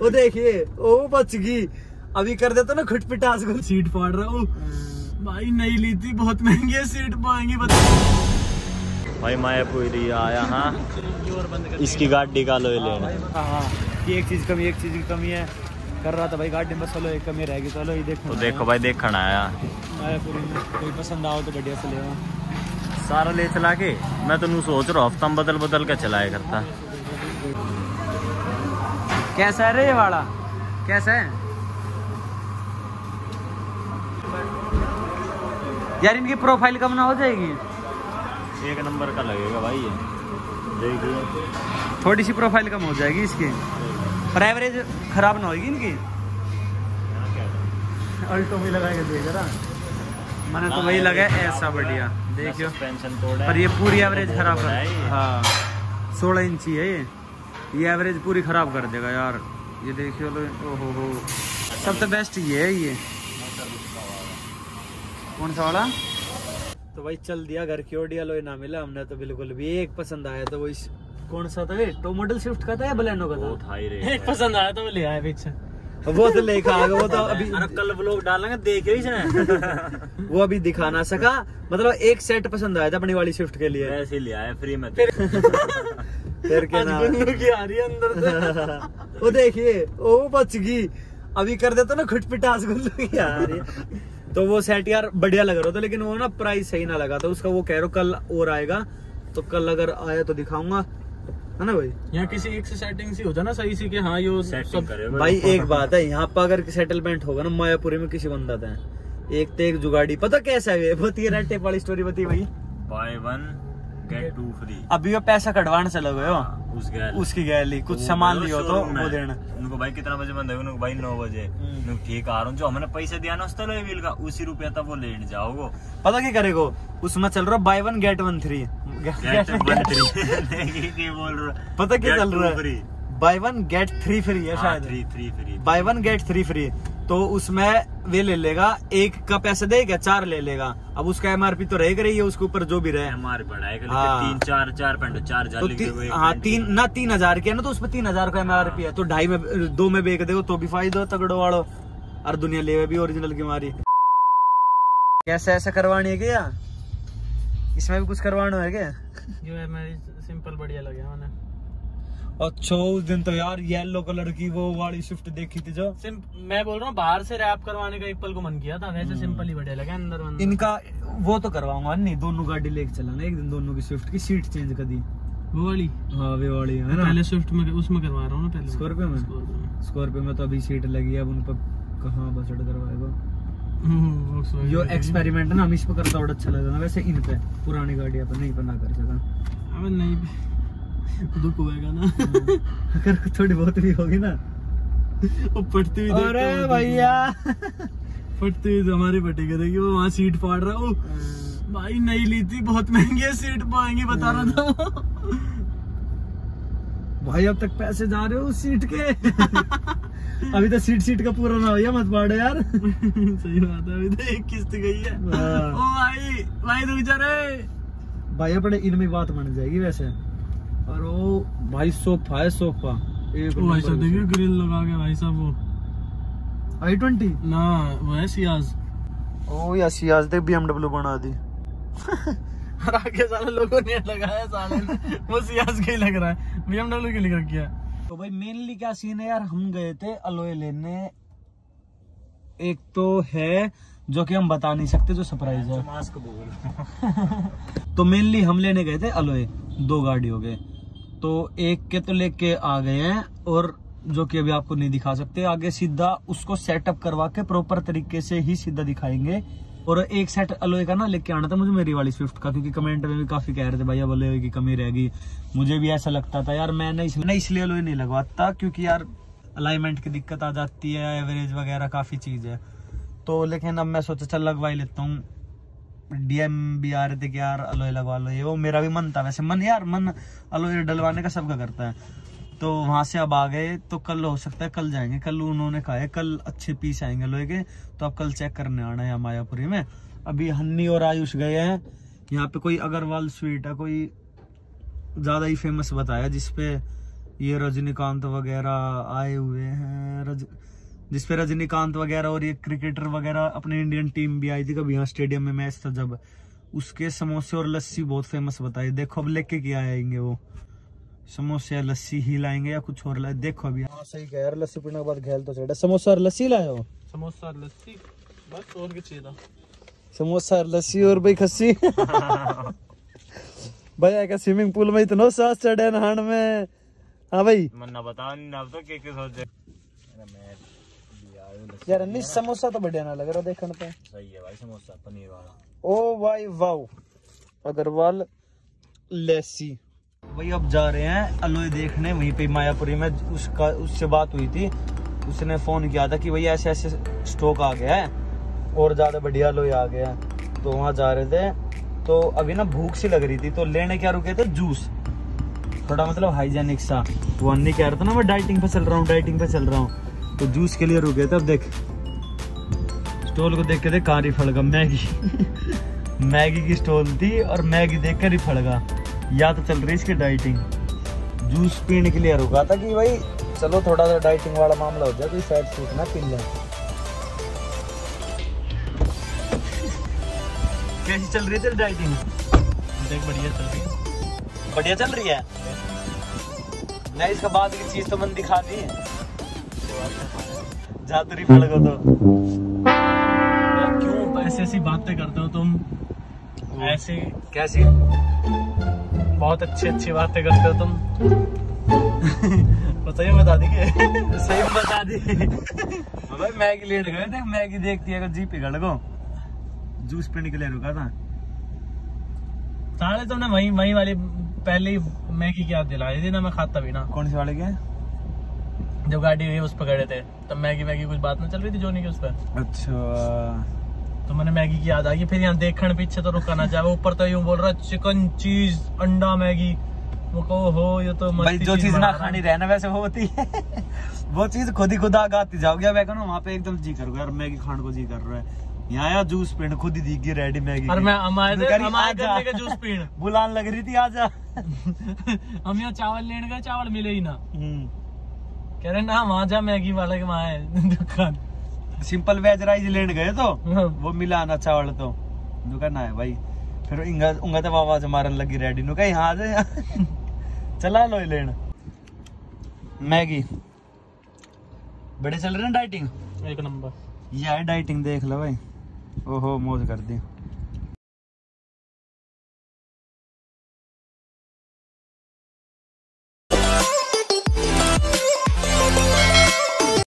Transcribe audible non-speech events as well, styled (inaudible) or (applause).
वो देखिए ओ बच गई। अभी कर देता ना खुट पिटास को सीट फाड़ रहा हूँ। भाई नहीं ली थी बहुत महँगी है सीट पाएँगे बता। भाई मायापुरी आया हाँ? इसकी गाड़ी का लो लेना। हाँ हाँ एक चीज़ कमी एक चीज़ की कमी है। कर रहा था भाई गाड़ी में चलो एक कमी रहेगी चलो ये देखो। तो देखो भाई देखना आया मायापुरी में कोई पसंद आओ तो बढ़िया से लेगा सारा ले चला के? मैं तो नू सोच रहा हूँ हफ़्ता बदल बदल के चलाया करता। कैसा है रे ये वाला? कैसा है? यार इनकी प्रोफ़ाइल कम ना हो जाएगी? एक नंबर का लगेगा भाई ये। देखिए थोड़ी सी प्रोफ़ाइल कम हो जाएगी इसकी। पर एवरेज खराब ना होगी इनकी? अल्टो में लगा के देख रहा मैंने तो वही लगा है ऐसा बढ़िया। देखियो पर ये पूरी एवरेज खराब है। हाँ। सोलह इंची है ये। ये एवरेज पूरी खराब कर देगा यार। ये देखियो लो ओहो हो। सबसे बेस्ट ये है ये। कौन सा वाला? तो भाई चल दिया घर की ओडिया लोई ना मिला हमने तो बिल्कुल भी एक पसंद आया। तो वो इस कौन सा था ये? टो मॉडल स्विफ्ट का था या बलेनो का वो था था ही एक पसंद आया तो वो ले आया पीछे। वो तो लेखा आ गया वो तो अभी अरे कल व्लॉग डालेंगे देखे इसने। (laughs) वो अभी दिखा ना सका। मतलब एक सेट पसंद आया था अपनी वाली स्विफ्ट के लिए। ऐसे ही ले आया फ्री में (laughs) फिर क्या आज नाम की आ रही है अंदर से। (laughs) वो देखिए ओ बच गई। अभी कर देता ना खुट पिटास गुल्लू की यार ये। तो वो सेट यार बढ़िया लग रहा था लेकिन वो ना प्राइस सही ना लगा था। उसका वो कह रहा कल और आएगा। तो कल अगर आया तो दिखाऊँगा। है ना भाई? यहाँ किसी एक से सेटिंग सी हो जाए ना सही सी कि हाँ यो सेटिंग सब करे भाई एक बात है यहाँ पर अगर सेटलमेंट होगा ना मायापुरी में किसी बंदा था एक तो एक जुगाड़ी। पता कैसा है? ये? बती रहा टेप वाली स्टोरी बती भाई। Buy one get two free अभी वो पैसा कटवाने से लगे हो। उस गया उसकी गैली कुछ सामान लियो तो वो देना। उनको भाई कितना बजे बंद है? भाई नौ बजे। हम्म। ठीक आ रहा हूँ। जो हमने पैसे दिया ना उस तरह व्हील का उसी रुपया तब वो लेट जाओगे। पता क्या करेगो? उसमें चल रहा buy one get one three बोल रहा पता क्या चल रहा है? Buy one get three free है हाँ, शायद। Three three free buy one get three free तो उसमें वे ले लेगा एक का पैसा देगा चार ले लेगा। अब उसका एमआरपी तो रहेगा रही है उसके ऊपर जो भी रहे। हमारे बढ़ाएगा हाँ। तीन चार चार पेंट चार हज़ार तो ती, हाँ तीन ना तीन हज़ार की है ना तो उसमें तीन हज़ार का एमआरपी है। तो ढाई में दो में बेच दे तो भी फ़ायदा तगड़ो वालो। और दुनिया ले भी ओरिजिनल की मारी। कैसे ऐसा करवानी है क्या? इसमें भी कुछ करवाना है क्या? जो है मेरी सिंपल बढ़िया लगे मैंने। अच्छा उस दिन तो यार येलो कलर की वो वाली स्विफ्ट देखी थी जो। मैं बोल रहा हूँ बाहर से रैप करवाने का एक पल को मन किया था वैसे सिंपल ही बढ़िया लगे अंदर अंदर। इनका वो तो करवाऊँगा नहीं दोनों गाड़ी लेके चलाना एक दिन दोनों की स्विफ्ट की सीट चेंज कर। दी वो वाली? हाँ वे वाली है ना? पहले स्विफ्ट में उसमें करवा रहा हूँ ना पहले। स्कॉर्पियो में? स्कॉर्पियो में। तो अभी सीट लगी है अब उन पर कहाँ बसड़ करवाएगा? हम्म, जो एक्सपेरिमेंट ना हम इस पे करता और अच्छा लगता ना वैसे इन पे पुरानी गाड़ियाँ पे नहीं पे ना कर सका अबे नहीं दुख होएगा ना। अगर थोड़ी बहुत भी होगी ना। वो पटती हुई अरे भैया। फटती हुई तो हमारी पटी करेगी वो वहाँ सीट फाड़ रहा हूँ। भाई नहीं ली थी बहुत महँगी है सीट पाएँगे बता रहा था वो। भाई अब तक पैसे जा रहे हो उस सीट के। अभी तो सीट सीट का पूरा ना हो मत पाड़ो यार। सही बात है अभी तो एक किस्त गई है। हाँ। ओ भाई भाई रुक जा रे। भाई अपने इनमें बात बन जाएगी वैसे। और वो भाई सोफा है सोफा। एक ओ भाई साहब देखिए ग्रिल लगा के भाई साहब वो। I twenty? ना वो है सियाज। ओ या सियाज देख बीएमडब्ल्यू बना दी। और आगे सारे लोगों ने लगाया साले। वो सियाज का ही लग रहा है। बीएमडब्ल्यू की लिख रखी है? तो भाई मेनली क्या सीन है यार? हम गए थे अलोए लेने। एक तो है जो कि हम बता नहीं सकते जो सरप्राइज़ है। मास्क बोल (laughs) तो मेनली हम लेने गए थे अलोए दो गाड़ी हो गए। तो एक के तो लेके आ गए हैं और जो कि अभी आपको नहीं दिखा सकते आगे सीधा उसको सेटअप करवा के प्रॉपर तरीके से ही सीधा दिखाएँगे। और एक सेट अलोए का ना लेके आना था मुझे मेरी वाली स्विफ्ट का क्योंकि कमेंट में भी काफ़ी कह रहे थे भाई अब अलोए की कमी रहेगी। मुझे भी ऐसा लगता था यार मैंने इस, मैं इसलिए अलोए नहीं लगवाता क्योंकि यार अलाइनमेंट की दिक्कत आ जाती है एवरेज वगैरह काफ़ी चीज़ है। तो लेकिन अब मैं सोचा चल लगवा लेता हूँ। डीएम भी आ रहे थे कि यार अलोए लगवा लो, ये वो मेरा भी मन था वैसे। मन यार, मन अलोए डलवाने का सबका करता है। तो वहाँ से अब आ गए तो कल हो सकता है कल जाएँगे। कल उन्होंने कहा है, कल अच्छे पीस आएँगे लोहे के तो आप कल चेक करने आना है मायापुरी में। अभी हन्नी और आयुष गए हैं। यहाँ पे कोई अग्रवाल स्वीट है, कोई ज़्यादा ही फ़ेमस बताया, जिसपे ये रजनीकांत वगैरह आए हुए हैं। रज जिसपे रजनीकांत वगैरह और ये क्रिकेटर वगैरह अपनी इंडियन टीम भी आई थी कभी यहाँ स्टेडियम में मैच था जब उसके समोसे और लस्सी बहुत फ़ेमस बताई। देखो अब लेके क्या आएँगे वो? समोसे या लस्सी ही लाएँगे या कुछ और लाए देखो अभी। हाँ सही कह यार लस्सी पीने के बाद खेल तो चढ़ा समोसा और लस्सी लाए हो? समोसा और लस्सी? बस और क्या चाहिए था। समोसा और लस्सी और भाई खस्सी। भैया का स्विमिंग पूल में इतना सास चढ़े नहान में। हाँ भाई। मन्ना बता नहीं अब तो के के सोच यार नहीं समोसा तो बढ़िया ना लग रहा देखने पे। सही है भाई समोसा पनीर वाला। ओ भाई वाओ अग्रवाल लस्सी भाई अब जा रहे हैं अलोई देखने वहीं पे मायापुरी में उसका उससे बात हुई थी। उसने फ़ोन किया था कि भाई ऐसे ऐसे स्टॉक आ गया है और ज़्यादा बढ़िया अलोई आ गया है। तो वहाँ जा रहे थे। तो अभी ना भूख सी लग रही थी तो लेने क्या रुके थे? जूस। थोड़ा मतलब हाइजेनिक सा। वो अन्नी कह रहा था ना मैं डाइटिंग पे चल रहा हूँ डाइटिंग पे चल रहा हूँ। तो जूस के लिए रुके थे अब देख। स्टॉल को देख के देख कहाँ रिफड़ गया मैगी। (laughs) मैगी की स्टॉल थी और मैगी देख कर रिफड़ गया या तो चल रही इसकी डाइटिंग। जूस पीने के लिए रुका था कि भाई चलो थोड़ा सा डाइटिंग वाला मामला हो जाए कोई फैट फूट ना पी लें। कैसी चल रही थी डाइटिंग? देख बढ़िया चल रही है। बढ़िया चल रही है? नहीं इसका बाद की चीज़ तो मन दिखा दी जादू रिफड़ गया तो। क्यों ऐसी ऐसी बातें करते हो तुम? ऐसी कैसी? बहुत अच्छी अच्छी बातें करते हो तुम। (laughs) बताइए बता दीजिए (laughs) सही बता दी भाई मैगी लेट गए थे? मैगी देखती है अगर जी पिघल गो। जूस पीने के लिए रुका था। साले तुमने वही वही वाली पहले ही मैगी की याद दिलाई थी ना मैं खाता भी ना। कौन सी वाले के? जब गाड़ी हुई उस पर खड़े थे। तब मैगी मैगी कुछ बात ना चल रही थी जोनी की उस पर? अच्छा। तो मैंने मैगी की याद आ गई फिर यहाँ देखने पीछे तो रुका ना जाए ऊपर तो यूँ बोल रहा चिकन चीज़ अंडा मैगी। हो ये तो भाई जो चीज़ ना खानी रहना वैसे वो होती है। (laughs) वो चीज़ खुद ही खुद आगे आती जाओगे। अब वहाँ पे एकदम जी कर यार मैगी खाने को जी कर रहा है। यहाँ यार जूस पीने खुद ही दिखी रेडी मैगी और मैं हम आए थे करी, हम आए आजा। करने के जूस पीण (laughs) बुलान लग रही थी आजा। (laughs) हम यहाँ चावल लेने गए चावल मिले ही ना। हम्म, कह रहे ना वहाँ जा मैगी वाले के वहाँ है दुकान सिंपल वेज राइस लेने गए तो हाँ। वो मिला ना चावल तो दुकान है भाई फिर इंगा उंगा तो आवाज़ मारन लगी रेडी नु कहीं यहाँ आ चला लो ये लेन मैगी बड़े चल रहे हैं डाइटिंग एक नंबर ये डाइटिंग देख लो भाई ओहो मौज कर दी